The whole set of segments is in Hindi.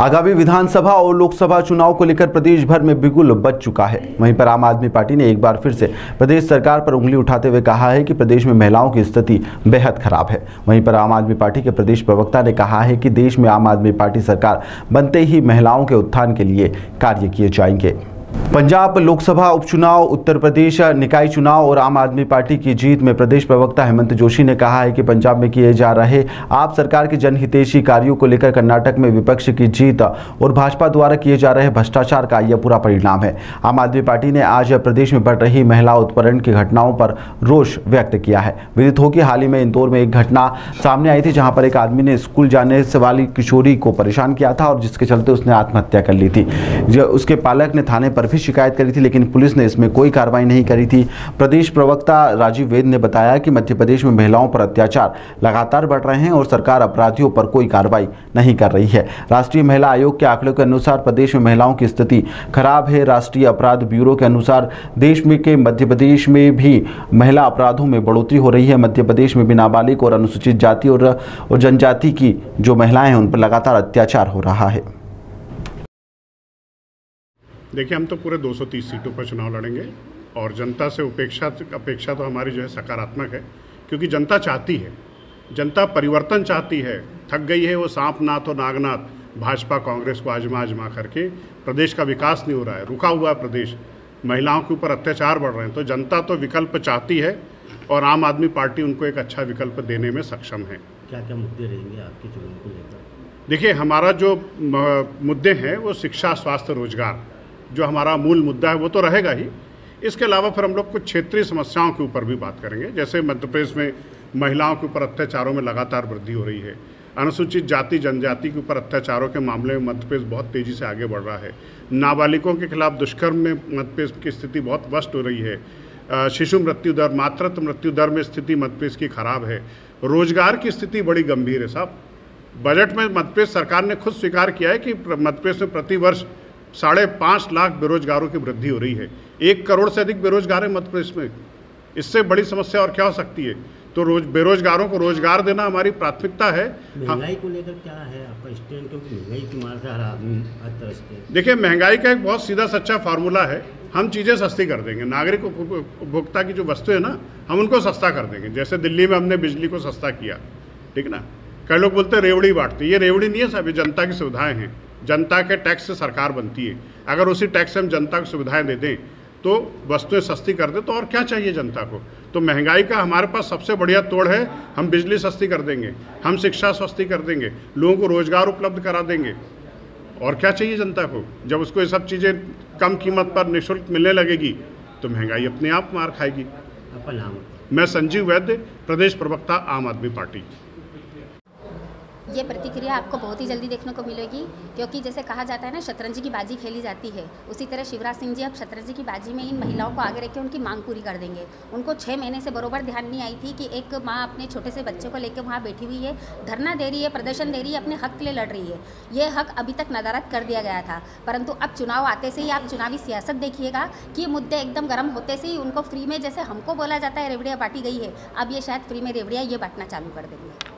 आगामी विधानसभा और लोकसभा चुनाव को लेकर प्रदेश भर में बिगुल बच चुका है। वहीं पर आम आदमी पार्टी ने एक बार फिर से प्रदेश सरकार पर उंगली उठाते हुए कहा है कि प्रदेश में महिलाओं की स्थिति बेहद खराब है। वहीं पर आम आदमी पार्टी के प्रदेश प्रवक्ता ने कहा है कि देश में आम आदमी पार्टी सरकार बनते ही महिलाओं के उत्थान के लिए कार्य किए जाएँगे। पंजाब लोकसभा उपचुनाव, उत्तर प्रदेश निकाय चुनाव और आम आदमी पार्टी की जीत में प्रदेश प्रवक्ता हेमंत जोशी ने कहा है कि पंजाब में किए जा रहे आप सरकार के जनहितेशी कार्यों को लेकर कर्नाटक में विपक्ष की जीत और भाजपा द्वारा किए जा रहे भ्रष्टाचार का यह पूरा परिणाम है। आम आदमी पार्टी ने आज प्रदेश में बढ़ रही महिला उत्पीड़न की घटनाओं पर रोष व्यक्त किया है। विदित हो कि हाल ही में इंदौर में एक घटना सामने आई थी जहाँ पर एक आदमी ने स्कूल जाने वाली किशोरी को परेशान किया था और जिसके चलते उसने आत्महत्या कर ली थी। जो उसके पालक ने थाने पर भी शिकायत करी थी लेकिन पुलिस ने इसमें कोई कार्रवाई नहीं करी थी। प्रदेश प्रवक्ता राजीव वेद ने बताया कि मध्य प्रदेश में महिलाओं पर अत्याचार लगातार बढ़ रहे हैं और सरकार अपराधियों पर कोई कार्रवाई नहीं कर रही है। राष्ट्रीय महिला आयोग के आंकड़ों के अनुसार प्रदेश में महिलाओं की स्थिति खराब है। राष्ट्रीय अपराध ब्यूरो के अनुसार देश में के मध्य प्रदेश में भी महिला अपराधों में बढ़ोतरी हो रही है। मध्य प्रदेश में भी नाबालिग और अनुसूचित जाति और, जनजाति की जो महिलाएँ हैं उन पर लगातार अत्याचार हो रहा है। देखिए हम तो पूरे 230 सीटों पर चुनाव लड़ेंगे और जनता से उपेक्षा अपेक्षा तो हमारी जो है सकारात्मक है क्योंकि जनता चाहती है जनता परिवर्तन चाहती है थक गई है वो सांप नाथ और नागनाथ भाजपा कांग्रेस को आजमा आजमा करके प्रदेश का विकास नहीं हो रहा है रुका हुआ है प्रदेश महिलाओं के ऊपर अत्याचार बढ़ रहे हैं तो जनता तो विकल्प चाहती है और आम आदमी पार्टी उनको एक अच्छा विकल्प देने में सक्षम है। क्या क्या मुद्दे रहेंगे आपके चुनाव को लेकर? देखिए हमारा जो मुद्दे हैं वो शिक्षा स्वास्थ्य रोज़गार जो हमारा मूल मुद्दा है, वो तो रहेगा ही। इसके अलावा फिर हम लोग कुछ क्षेत्रीय समस्याओं के ऊपर भी बात करेंगे। जैसे मध्य प्रदेश में महिलाओं के ऊपर अत्याचारों में लगातार वृद्धि हो रही है। अनुसूचित जाति, जनजाति के ऊपर अत्याचारों के मामले में मध्य प्रदेश बहुत तेज़ी से आगे बढ़ रहा है। नाबालिगों के खिलाफ दुष्कर्म में मध्य प्रदेश की स्थिति बहुत वस्ट हो रही है। शिशु मृत्यु दर, मातृत्व मृत्यु दर में स्थिति मध्य प्रदेश की खराब है। रोज़गार की स्थिति बड़ी गंभीर है साहब। बजट में मध्य प्रदेश सरकार ने खुद स्वीकार किया है कि मध्य प्रदेश में प्रति वर्ष साढ़े पाँच लाख बेरोजगारों की वृद्धि हो रही है। एक करोड़ से अधिक बेरोजगार है मध्य प्रदेश में। इससे बड़ी समस्या और क्या हो सकती है? तो रोज बेरोजगारों को रोज़गार देना हमारी प्राथमिकता है। महँगाई को लेकर क्या है? आपका स्टैंड क्योंकि महँगाई की मार हर आदमी हर तरह से। देखिए महँगाई का एक बहुत सीधा सच्चा फार्मूला है। हम चीज़ें सस्ती कर देंगे। नागरिक उपभोक्ता की जो वस्तु है ना हम उनको सस्ता कर देंगे। जैसे दिल्ली में हमने बिजली को सस्ता किया ठीक ना? कई लोग बोलते हैं रेवड़ी बांटते ये रेवड़ी नहीं है सब ये जनता की सुविधाएँ हैं। जनता के टैक्स से सरकार बनती है। अगर उसी टैक्स से हम जनता को सुविधाएँ दे दें तो वस्तुएँ सस्ती कर दें तो और क्या चाहिए जनता को? तो महँगाई का हमारे पास सबसे बढ़िया तोड़ है हम बिजली सस्ती कर देंगे हम शिक्षा सस्ती कर देंगे लोगों को रोज़गार उपलब्ध करा देंगे। और क्या चाहिए जनता को? जब उसको ये सब चीज़ें कम कीमत पर निःशुल्क मिलने लगेगी तो महँगाई अपने आप मार खाएगी। मैं संजीव वैद्य प्रदेश प्रवक्ता आम आदमी पार्टी। ये प्रतिक्रिया आपको बहुत ही जल्दी देखने को मिलेगी, क्योंकि जैसे कहा जाता है ना, शतरंज की बाजी खेली जाती है। उसी तरह शिवराज सिंह जी अब शतरंज की बाजी में इन महिलाओं को आगे रख के उनकी मांग पूरी कर देंगे। उनको छः महीने से बरोबर ध्यान नहीं आई थी कि एक माँ अपने छोटे से बच्चे को लेकर वहाँ बैठी हुई है, धरना दे रही है, प्रदर्शन दे रही है, अपने हक के लिए लड़ रही है। ये हक अभी तक नदारत कर दिया गया था। परंतु अब चुनाव आते से ही आप चुनावी सियासत देखिएगा कि मुद्दे एकदम गर्म होते से ही उनको फ्री में, जैसे हमको बोला जाता है, रेवड़िया बांटी गई है। अब ये शायद फ्री में रेवड़िया ये बांटना चालू कर देंगे।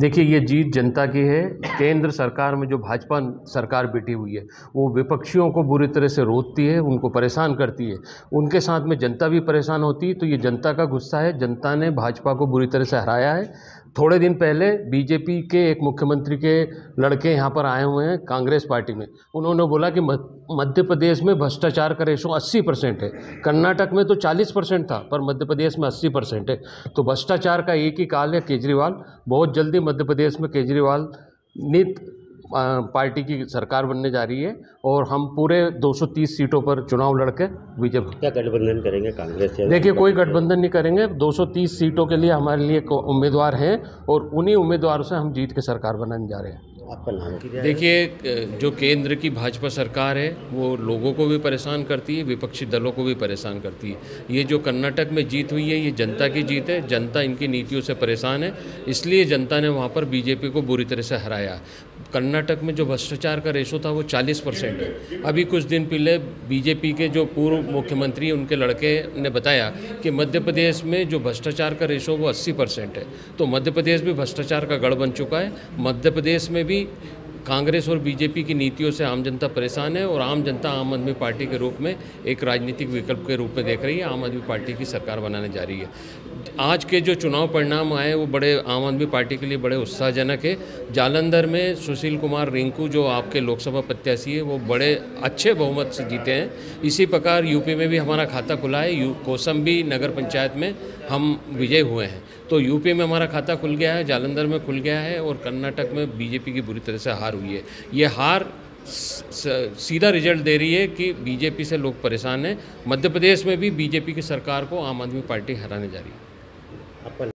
देखिए, ये जीत जनता की है। केंद्र सरकार में जो भाजपा सरकार बैठी हुई है, वो विपक्षियों को बुरी तरह से रोकती है, उनको परेशान करती है। उनके साथ में जनता भी परेशान होती है तो ये जनता का गुस्सा है। जनता ने भाजपा को बुरी तरह से हराया है। थोड़े दिन पहले बीजेपी के एक मुख्यमंत्री के लड़के यहाँ पर आए हुए हैं, कांग्रेस पार्टी में। उन्होंने बोला कि मध्य प्रदेश में भ्रष्टाचार का रेशो 80 परसेंट है। कर्नाटक में तो 40 परसेंट था, पर मध्य प्रदेश में 80 परसेंट है। तो भ्रष्टाचार का एक ही काल है, केजरीवाल। बहुत जल्दी मध्य प्रदेश में केजरीवाल नित पार्टी की सरकार बनने जा रही है और हम पूरे 230 सीटों पर चुनाव लड़के बीजेपी क्या गठबंधन करेंगे कांग्रेस देखिए कोई गठबंधन नहीं करेंगे। 230 सीटों के लिए हमारे लिए उम्मीदवार हैं और उन्हीं उम्मीदवारों से हम जीत के सरकार बनाने जा रहे हैं। आपका नाम देखिए जो केंद्र की भाजपा सरकार है, वो लोगों को भी परेशान करती है, विपक्षी दलों को भी परेशान करती है। ये जो कर्नाटक में जीत हुई है, ये जनता की जीत है, जनता इनकी नीतियों से परेशान है, इसलिए जनता ने वहाँ पर बीजेपी को बुरी तरह से हराया। कर्नाटक में जो भ्रष्टाचार का रेशो था वो 40 परसेंट है। अभी कुछ दिन पहले बीजेपी के जो पूर्व मुख्यमंत्री उनके लड़के ने बताया कि मध्य प्रदेश में जो भ्रष्टाचार का रेशो वो 80 परसेंट है। तो मध्य प्रदेश भी भ्रष्टाचार का गढ़ बन चुका है। मध्य प्रदेश में भी कांग्रेस और बीजेपी की नीतियों से आम जनता परेशान है और आम जनता आम आदमी पार्टी के रूप में एक राजनीतिक विकल्प के रूप में देख रही है, आम आदमी पार्टी की सरकार बनाने जा रही है। आज के जो चुनाव परिणाम आए वो बड़े आम आदमी पार्टी के लिए बड़े उत्साहजनक है। जालंधर में सुशील कुमार रिंकू, जो आपके लोकसभा प्रत्याशी है, वो बड़े अच्छे बहुमत से जीते हैं। इसी प्रकार यूपी में भी हमारा खाता खुला है। यू कौसम्बी नगर पंचायत में हम विजय हुए हैं। तो यूपी में हमारा खाता खुल गया है, जालंधर में खुल गया है और कर्नाटक में बीजेपी की बुरी तरह से हार हुई है। ये हार सीधा रिज़ल्ट दे रही है कि बीजेपी से लोग परेशान हैं। मध्य प्रदेश में भी बीजेपी की सरकार को आम आदमी पार्टी हराने जा रही है।